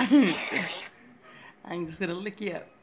I'm just gonna lick you up.